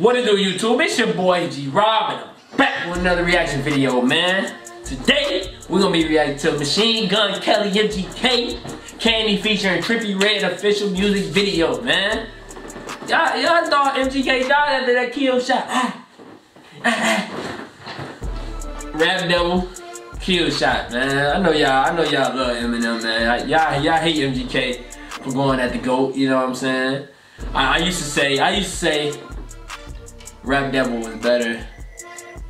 What it do, YouTube? It's your boy G Rob, and I'm back with another reaction video, man. Today, we're gonna be reacting to Machine Gun Kelly MGK Candy featuring Trippie Redd official music video, man. Y'all, y'all thought MGK died after that kill shot. Ah, ah, ah. Rap Devil, kill shot, man. I know y'all, I know y'all love Eminem, man. Y'all, y'all hate MGK for going at the GOAT, you know what I'm saying? I, I used to say, I used to say Rap Devil was better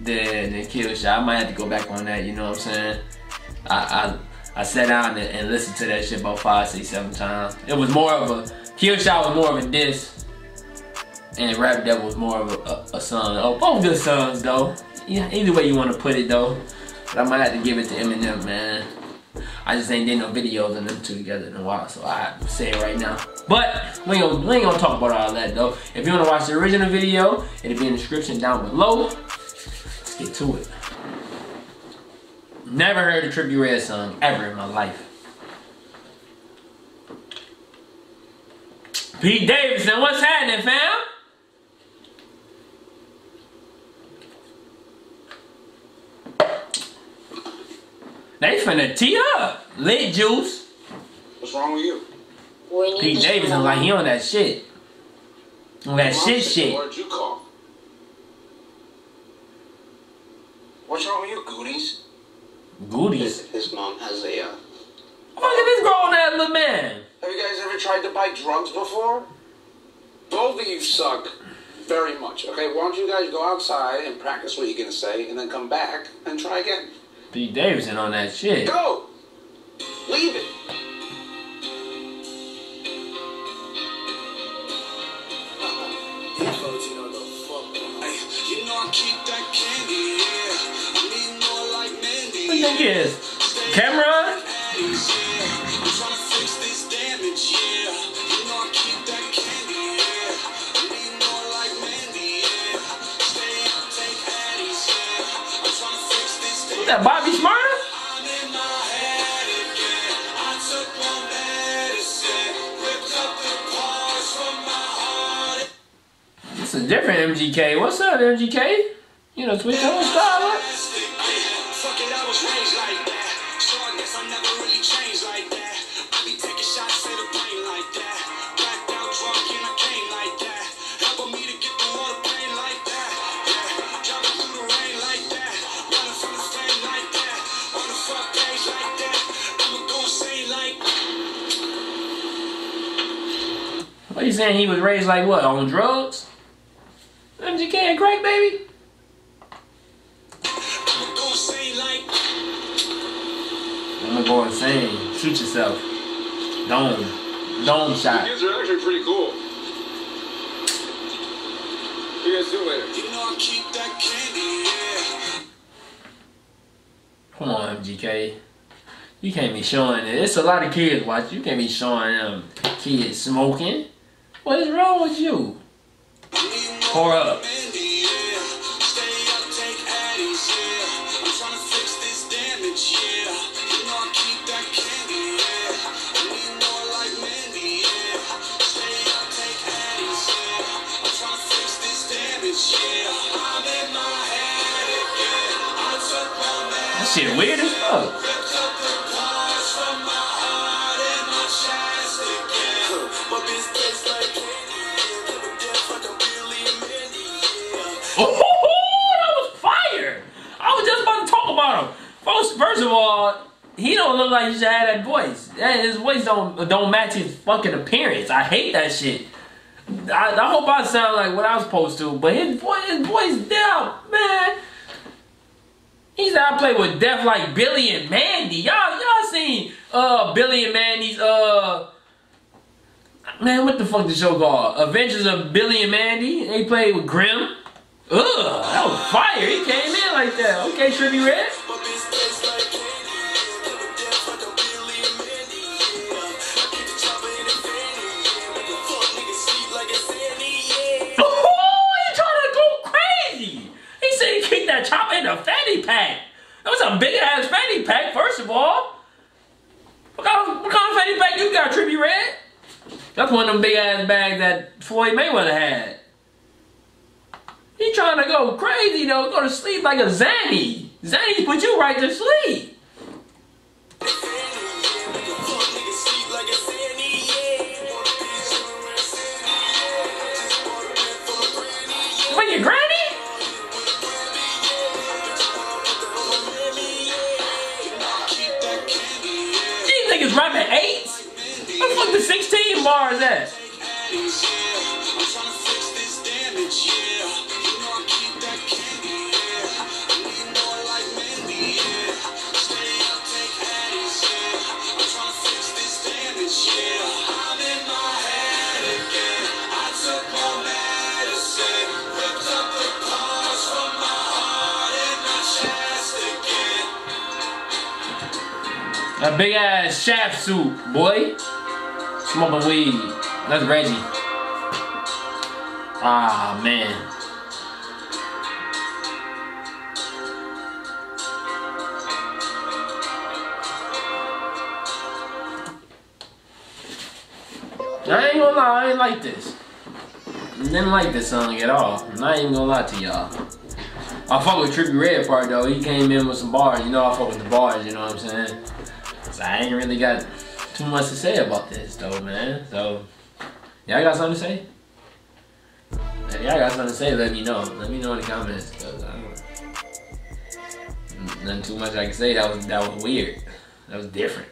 than, than Kill Shot. I might have to go back on that, you know what I'm saying? I I, I sat down and, and, listened to that shit about five, six, seven times. It was more of a, Kill Shot was more of a diss, and Rap Devil was more of a, a, a song. Oh, both good songs though. Yeah, either way you want to put it though. But I might have to give it to Eminem, man. I just ain't did no videos of them two together in a while, so I say it right now. But we ain't, gonna, we ain't gonna talk about all that though. If you wanna watch the original video, it'll be in the description down below. Let's get to it. Never heard a Trippie Redd song ever in my life. Pete Davidson, what's happening, fam? They finna tee up. Lit juice. What's wrong with you? Pete Davidson like he on that shit. On that shit shit. What did you call? What's wrong with you, Goonies? Goonies? His, his mom has a, uh... Look at this grown ass little man. Have you guys ever tried to buy drugs before? Both of you suck very much, okay? Why don't you guys go outside and practice what you're gonna say and then come back and try again? Pete Davidson on that shit. Go! Leave it! What you think is? Camera? that different MGK. What's up, MGK? You know, switch on style up. What you saying? He was raised like what? On drugs? MGK and crack, baby? I'm gonna go insane. Shoot yourself. Dome. Dome shot. These are actually pretty cool. You guys do later? You know I keep that candy, yeah. Come on, MGK. You can't be showing it. It's a lot of kids watching. You can't be showing them kids smoking. What is wrong with you? Pour up. That shit weird as fuck. He don't look like he should have that voice. His voice don't don't match his fucking appearance. I hate that shit. I, I hope I sound like what I was supposed to, but his voice, his voice down, man. He said I play with death like Billy and Mandy. Y'all, y'all seen uh Billy and Mandy's uh man, what the fuck the show called? Adventures of Billy and Mandy. They played with Grim. Ugh, that was fire. He came in like that. Okay, Trippie Redd. In a fanny pack. That was a big ass fanny pack, first of all. What kind of, what kind of fanny pack you got, Trippie Redd? That's one of them big ass bags that Floyd Mayweather had. He trying to go crazy though? Go to sleep like a Zanny. Zanny put you right to sleep. What the fuck the 16 bars at? A big ass shaft suit, boy. Smoking weed. That's Reggie. Ah, man. I ain't gonna lie, I ain't like this. Didn't like this song at all. I ain't gonna lie to y'all. I fuck with Trippie Redd part though. He came in with some bars. You know I fuck with the bars, you know what I'm saying? So I ain't really got too much to say about this though, man. So y'all got something to say? If y'all got something to say, let me know. Let me know in the comments. Cause I don't nothing too much I can say. That was that was weird. That was different.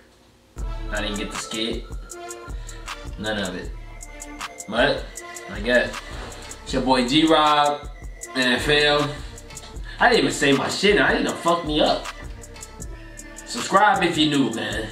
I didn't get the skit. None of it. But I guess it's your boy G Rob, NFL. I didn't even say my shit. I didn't fuck me up. Subscribe if you're new, man.